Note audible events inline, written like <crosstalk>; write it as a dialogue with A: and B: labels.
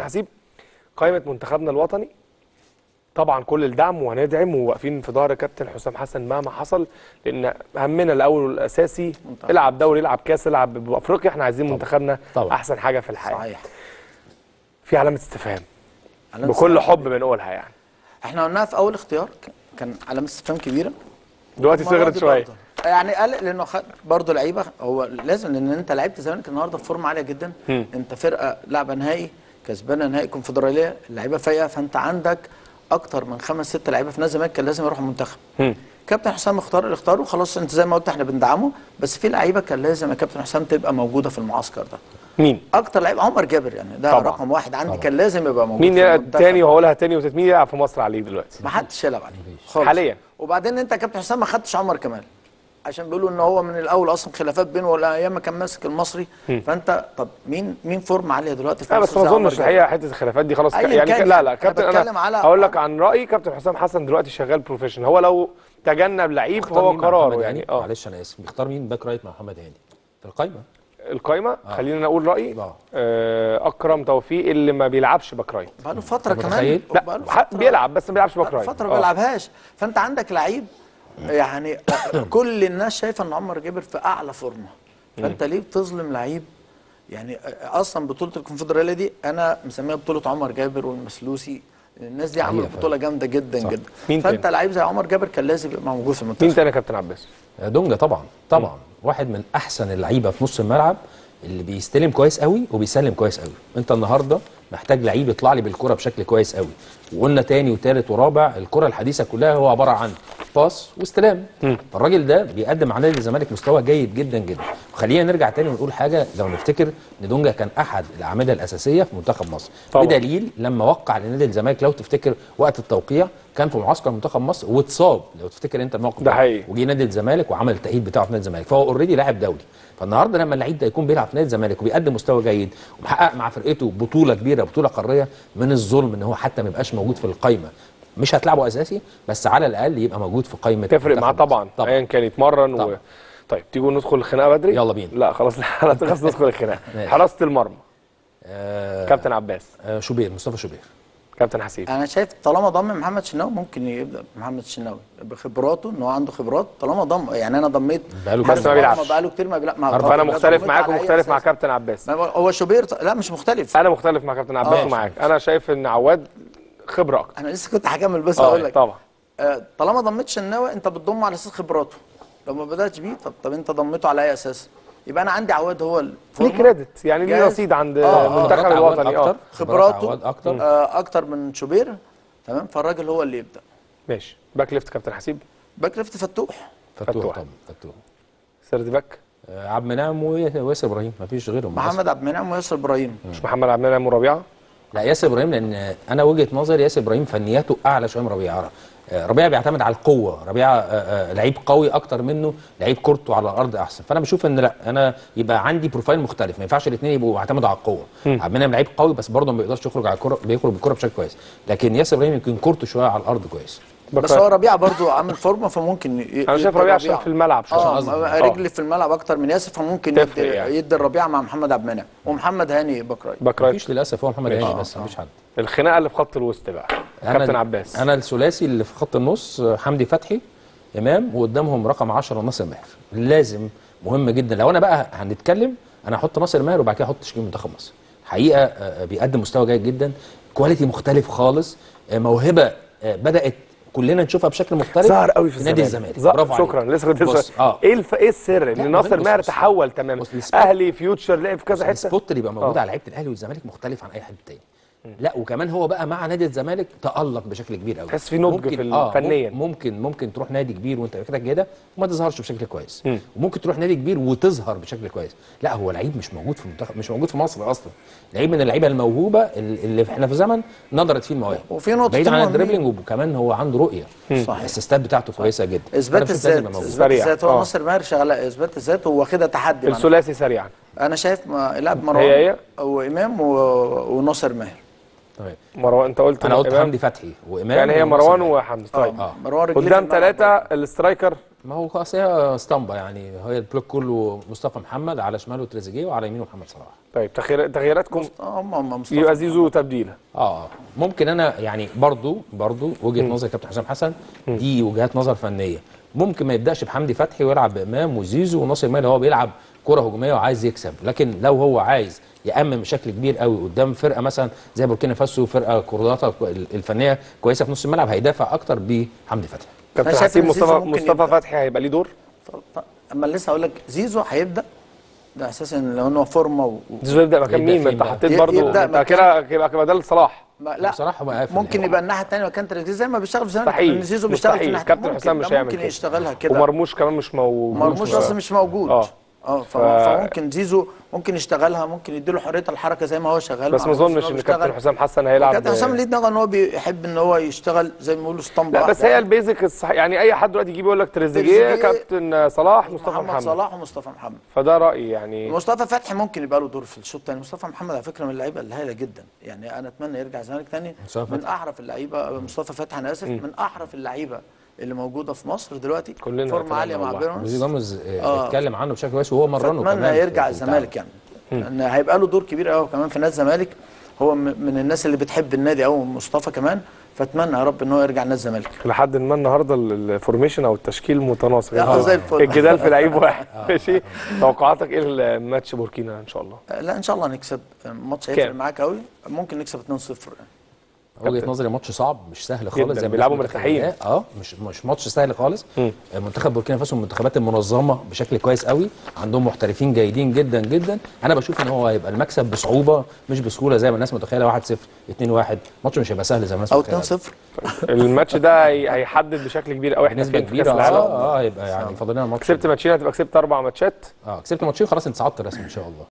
A: حسيب قائمة منتخبنا الوطني طبعا كل الدعم وهندعم وواقفين في ظهر كابتن حسام حسن مهما حصل لأن همنا الأول والأساسي العب دوري العب كاس العب بأفريقيا إحنا عايزين منتخبنا
B: طبعا.
A: أحسن حاجة في الحياة.
C: صحيح.
A: في علامة استفهام. بكل. حب بنقولها يعني.
C: إحنا قلناها في أول اختيار كان علامة استفهام كبيرة.
A: دلوقتي صغرت
C: شوية. يعني قال لأنه خد برضه لعيبة هو لازم لأن أنت لعيبه الزمالك النهارده في فورمه عالية جدا.
A: مم.
C: أنت فرقة لعبة نهائي. كسبانه نهائي كونفدراليه اللعيبة فايقة فأنت عندك أكتر من خمس ست لعيبة في نادي الزمالك كان لازم يروحوا المنتخب. كابتن حسام اختار اللي اختاره خلاص انت زي ما قلت إحنا بندعمه بس في لعيبة كان لازم يا كابتن حسام تبقى موجودة في المعسكر ده
A: مين
C: أكتر لعيب عمر جابر يعني ده
A: طبعا.
C: رقم واحد عندي
B: طبعا.
C: كان لازم يبقى موجود
A: مين يلعب. تاني وهقولها تاني وتالت مين يلعب في مصر عليه دلوقتي
C: ما حدش يلعب عليه خالص
A: حاليا.
C: وبعدين انت يا كابتن حسام ما خدتش عمر كمال عشان بيقولوا إن هو من الأول أصلا خلافات بينه ولا أيام ما كان ماسك المصري. فأنت طب مين مين فورمه عاليه دلوقتي؟ في
A: لا بس ما
C: أظنش؟
A: الحقيقة حتة الخلافات دي خلاص. يعني
C: كان
A: لا. لا كابتن أنا
C: على-
A: هقول لك عن رأيي كابتن حسام حسن دلوقتي شغال professional هو لو تجنب لعيب هو قراره يعني؟ آه.
B: معلش أنا آسف. بيختار مين back right مع محمد هاني؟ في القايمة؟
A: القايمة؟ خلينا نقول رأيي.
B: آه.
A: آه، أكرم توفيق اللي ما بيلعبش back right.
C: بقاله
B: فترة
C: كمان.
B: متخيل؟
A: لا
C: بقاله
A: ح-
C: فترة-
A: بيلعب بس ما بيلعبش back right.
C: فترة
A: آه.
C: ما بيلعبهاش. فأنت عندك لعيب يعني كل الناس شايفة إن عمر جابر في أعلى فورمة. فأنت ليه بتظلم لعيب؟ يعني أصلا بطولة الكونفدرالية دي أنا مسميها بطولة عمر جابر والمسلوسي. الناس دي عملت
B: حقيقة
C: بطولة جامدة جدا
B: صح.
C: جدا.
A: مين فأنت؟
C: لعيب زي عمر جابر كان لازم يبقى موجود في
A: مين
C: المنتخب
A: تاني يا كابتن عباس؟
B: دونجا طبعا طبعا. واحد من أحسن اللعيبة في نص الملعب اللي بيستلم كويس قوي وبيسلم كويس قوي. أنت النهارده محتاج لعيب يطلع لي بالكرة بشكل كويس قوي. وقلنا تاني وتالت ورابع الكرة الحديثة كلها هو عبارة عن باص واستلام. فالراجل ده بيقدم مع نادي الزمالك مستوى جيد جدا جدا. وخلينا نرجع تاني ونقول حاجة لو نفتكر إن دونجا كان أحد الأعمدة الأساسية في منتخب مصر.
A: طبعا.
B: بدليل لما وقع لنادي الزمالك لو تفتكر وقت التوقيع كان في معسكر منتخب مصر واتصاب. لو تفتكر أنت الموقف
A: ده حقيقي.
B: وجي نادي الزمالك وعمل التأهيل بتاعه في نادي الزمالك. فهو already لاعب دولي. فالنهاردة لما اللعيب ده يكون بيلعب في نادي الزمالك وبيقدم مستوى جيد ومحقق مع فرقته بطولة كبيرة بطولة قارية من الظلم إن هو حتى ما يبقاش موجود في القايمة. مش هتلعبه أساسي بس على الأقل يبقى موجود في قائمة
A: تفرق معاه طبعا. ايا كان يتمرن و...
B: طبعا.
A: طيب تيجوا ندخل الخناقة بدري
B: يلا بينا.
A: لا خلاص <laughs> لا خلاص ندخل
B: الخناقة. <laughs>
A: حراسة المرمى
B: آه
A: كابتن عباس
B: آه شوبير مصطفى شوبير
A: كابتن حسين
C: أنا شايف طالما ضم محمد شناوي ممكن يبدأ محمد الشناوي بخبراته إن هو عنده خبرات طالما ضم يعني أنا ضميت
B: بقاله
A: بس ما بيلعبش.
C: بقاله كتير ما بيلعب ما
B: أربعة.
C: طب
A: فانا
C: ده
A: مختلف معاك ومختلف مع؟ كابتن عباس
C: هو- شوبير لا مش مختلف
A: أنا مختلف مع كابتن عباس
C: آه.
A: ومعاك أنا شايف إن عواد خبرة أكتر.
C: أنا لسه كنت هكمل بس أقول
A: آه
C: لك.
A: طبعا.
C: آه، طالما ضميت شناوي أنت بتضمه على أساس خبراته. لو ما بدأتش بيه طب طب أنت ضميته على أي أساس؟ يبقى أنا عندي عواد هو
A: ليه. credit؟ يعني ليه. رصيد عند
C: آه، آه.
A: المنتخب
B: خبرات عواد
A: الوطني؟
B: آه.
C: خبراته
B: عواد أكتر؟
C: آه أكتر من شوبير. تمام؟ فالراجل هو اللي يبدأ.
A: ماشي. back left كابتن حسيب.
C: back left فتوح.
B: فتوح
A: فتوح.
B: طبعا فتوح.
A: third back.
B: آه عبد المنعم وياسر إبراهيم. مفيش غيرهم.
C: محمد عبد المنعم وياسر إبراهيم.
A: مش محمد عبد المنعم وربيعة؟
B: لا ياسر إبراهيم لأن أنا وجهة نظري ياسر إبراهيم فنياته أعلى شوية من ربيعة آه، ربيعة بيعتمد على القوة. ربيعة آه، آه، لعيب قوي أكتر منه لعيب كورته على الأرض أحسن. فأنا بشوف إن لا أنا يبقى عندي profile مختلف. ما ينفعش الاثنين يبقوا يعتمدوا على القوة. عبد المنعم لعيب قوي بس برضه ما بيقدرش يخرج على الكرة بيخرج بالكرة بشكل كويس. لكن ياسر إبراهيم يمكن كورته شوية على الأرض كويس.
C: بس. هو ربيعه برضو عامل فورمة فممكن ي-
A: أنا شايف ربيعه عشان. في الملعب
B: شوية.
C: آه رجلي في الملعب أكتر من ياسر فممكن يدي,
A: يعني.
C: يدي الربيعه مع محمد عبد المنعم. ومحمد هاني back right
A: back right
B: مفيش للأسف هو محمد هاني بس مفيش حد.
A: الخناقة اللي في خط الوسط بقى. كابتن عباس.
B: أنا الثلاثي اللي في خط النص آه، حمدي فتحي إمام وقدامهم رقم 10 ناصر ماهر. لازم مهم جدا. لو أنا بقى هنتكلم أنا هحط ناصر ماهر وبعد كده أحط تشكيل منتخب مصر. حقيقة آه، بيقدم مستوى جيد جدا. quality مختلف خالص. آه، موهبة آه، بدأت كلنا نشوفها بشكل مختلف
A: ظهر قوي في
B: نادي
A: الزمالك
B: برافو
A: شكرا
B: عليك.
A: لسه كنت
B: آه
A: إيه الف... إيه السر ان. ناصر ماهر. تحول تماما أهلي فيوتشر لعب في كذا حتة
B: ال spot اللي يبقى موجود
A: آه.
B: على لعيبة الأهلي والزمالك مختلف عن أي حد تاني لا وكمان هو بقى مع نادي الزمالك تألق بشكل كبير قوي
A: تحس في نضج في ال-
B: آه
A: فنياً.
B: ممكن ممكن تروح نادي كبير وانت فكرك كده وما تظهرش بشكل كويس
A: مم.
B: وممكن تروح نادي كبير وتظهر بشكل كويس لا هو لعيب مش موجود في المنتخب مش موجود في مصر أصلا لعيب من اللعيبة الموهوبة اللي إحنا في زمن ندرت فيه المواهب
C: وفي نقطتين
B: بعيد عن.
C: ال
B: dribbling وكمان هو عنده رؤية
C: صحيح.
B: الأسيستات بتاعته كويسة جدا إثبات
C: الذات.
A: إثبات.
C: الذات هو
A: آه.
C: ناصر ماهر شغال إثبات الذات هو واخدها تحدي.
A: الثلاثي سريعا
C: أنا شايف ما- لاعب مروان
A: هي هي؟
C: وإمام و... وناصر ماهر
B: تمام
A: مروان انت قلت
B: أنا قلت
A: إمام.
B: حمدي فتحي وإمام
A: يعني هي مروان. وحمدي. طيب.
C: آه. مروان رجليه
A: قدام ثلاثة.
C: ال
A: striker
B: ما هو خلاص هي اسطمبة يعني. هي ال block كله مصطفى محمد على شماله تريزيجيه وعلى يمينه محمد صلاح.
A: طيب. تغيير- تغييراتكم؟ يبقى زيزو تبديله
B: آه. ممكن أنا يعني برضو برضو وجهة نظر كابتن حسام حسن دي وجهات نظر فنية. ممكن ما يبدأش بحمدي فتحي ويلعب بإمام وزيزو وناصر ماهر هو بيلعب كرة هجومية وعايز يكسب لكن لو هو عايز يأمن بشكل كبير قوي قدام فرقة مثلا زي بوركينا فاسو فرقة كوراتها الفنية كويسة في نص الملعب هيدافع أكتر بحمدي فتحي
A: كابتن حسين مصطفى مصطفى. فتحي هيبقى ليه دور
C: أما لسه هقول لك زيزو هيبدأ ده أساسا لو انه فورمة و...
A: زيزو يبدأ مكان
B: يبدأ
A: مين ما
B: أنت؟
A: حطيت برضه
C: أنت
A: كده يبقى بدل صلاح
C: لا
B: قافل
C: ممكن
B: يعني.
C: يبقى الناحية الثانية مكان تركيز زي ما بيشتغل في. لأن زيزو بيشتغل في. الناحية
A: كابتن
C: ممكن-
A: حسام مش هيعمل
C: ممكن. يشتغلها كده
A: ومرموش كمان مش موجود
C: مرموش أصلا مش موجود آه ف... فممكن زيزو ممكن يشتغلها ممكن يديله حرية الحركة زي ما هو شغال
A: بس ما أظنش
C: إن.
A: كابتن حسام حسن هيلعب
C: كابتن حسام ليه دماغه إن هو بيحب إن هو يشتغل زي ما بيقولوا اسطمبة
A: لا بس. هي البيزك الصح يعني أي حد دلوقتي يجيب يقول لك تريزيجيه كابتن صلاح مصطفى
C: محمد
A: محمد.
C: صلاح ومصطفى محمد.
A: فده رأيي يعني.
C: مصطفى فتحي ممكن يبقى له دور في الشوط الثاني مصطفى محمد على فكرة من اللعيبة الهائله جدا. يعني أنا أتمنى يرجع الزمالك ثاني
B: مصطفى
C: من. أحرف اللعيبة مصطفى فتحي أنا آسف من أحرف اللعيبة اللي موجودة في مصر دلوقتي
A: كلنا فورمة
C: عالية مع
A: والله.
B: وزي
C: بيراميدز
B: جامز آه،
C: آه.
B: اتكلم عنه بشكل كويس وهو مرنه كمان
C: فاتمنى
B: في-
C: يرجع الزمالك يعني. لأن هيبقى له دور كبير قوي كمان في نادي الزمالك. هو من الناس اللي بتحب النادي قوي مصطفى كمان. فأتمنى يا رب إن هو يرجع نادي الزمالك.
A: لحد ما النهارده ال- ال formation أو التشكيل متناسق.
C: لا، زي الفل.
A: الجدال في لعيب واحد. <laughs> ماشي؟ توقعاتك إيه الماتش بوركينا إن شاء الله؟
C: آه، لا إن شاء الله نكسب. الماتش هيفرق؟ معاك قوي ممكن نكسب 2-0
B: وجهة نظري ماتش صعب مش سهل خالص زي ما
A: بيلعبوا مرتاحين.
B: آه مش مش ماتش سهل خالص.
A: مم.
B: منتخب بوركينا فاسو من المنتخبات المنظمة بشكل كويس قوي عندهم محترفين جيدين جدا جدا. أنا بشوف إن هو هيبقى المكسب بصعوبة مش بسهولة زي ما الناس متخيلة 1-0 2-1 ماتش مش هيبقى سهل زي ما الناس
C: أو
B: متخيلة.
C: 2-0
A: الماتش ده هي- هيحدد بشكل كبير قوي.
B: إحنا
A: بنسبة في كاس
B: كبيرة. آه
A: العالم.
B: آه هيبقى يعني فاضل لنا ماتش.
A: كسبت ماتشين هتبقى كسبت أربع ماتشات.
B: آه كسبت ماتشين خلاص انت صعدت رسمي إن شاء الله.